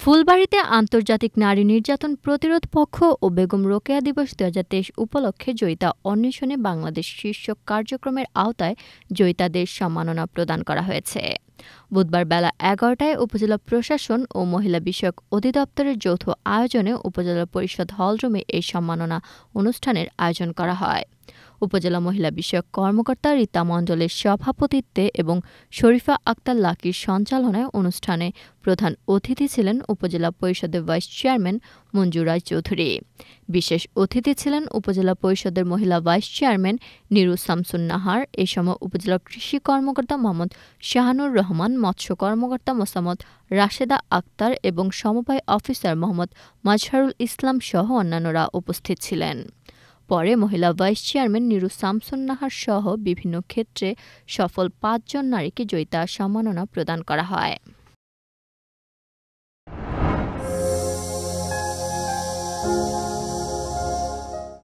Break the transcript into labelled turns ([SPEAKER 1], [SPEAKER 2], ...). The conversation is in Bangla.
[SPEAKER 1] ফুলবাড়িতে আন্তর্জাতিক নারী নির্যাতন প্রতিরোধ পক্ষ ও বেগম রোকেয়া দিবস দুহাজার তেইশ উপলক্ষে জয়িতা অন্বেষণে বাংলাদেশ শীর্ষক কার্যক্রমের আওতায় জয়িতাদের সম্মাননা প্রদান করা হয়েছে। বুধবার বেলা এগারোটায় উপজেলা প্রশাসন ও মহিলা বিষয়ক অধিদপ্তরের যৌথ আয়োজনে উপজেলা পরিষদ হলরুমে এই সম্মাননা অনুষ্ঠানের আয়োজন করা হয়। উপজেলা মহিলা বিষয়ক কর্মকর্তা রীতা মণ্ডলের সভাপতিত্বে এবং শরীফা আক্তার লাকির সঞ্চালনায় অনুষ্ঠানে প্রধান অতিথি ছিলেন উপজেলা পরিষদের ভাইস চেয়ারম্যান মঞ্জু রায় চৌধুরী। বিশেষ অতিথি ছিলেন উপজেলা পরিষদের মহিলা ভাইস চেয়ারম্যান নিরু শামসুন নাহার, এ সময় উপজেলা কৃষি কর্মকর্তা মোহাম্মদ শাহানুর রহমান, মৎস্য কর্মকর্তা মোসাম্মদ রাশেদা আক্তার এবং সমবায় অফিসার মোহাম্মদ মাজহারুল ইসলাম সহ অন্যান্যরা উপস্থিত ছিলেন। পরে মহিলা ভাইস চেয়ারম্যান নিরু শামসুন নাহার সহ বিভিন্ন ক্ষেত্রে সফল পাঁচজন নারীকে জয়িতা সম্মাননা প্রদান করা হয়।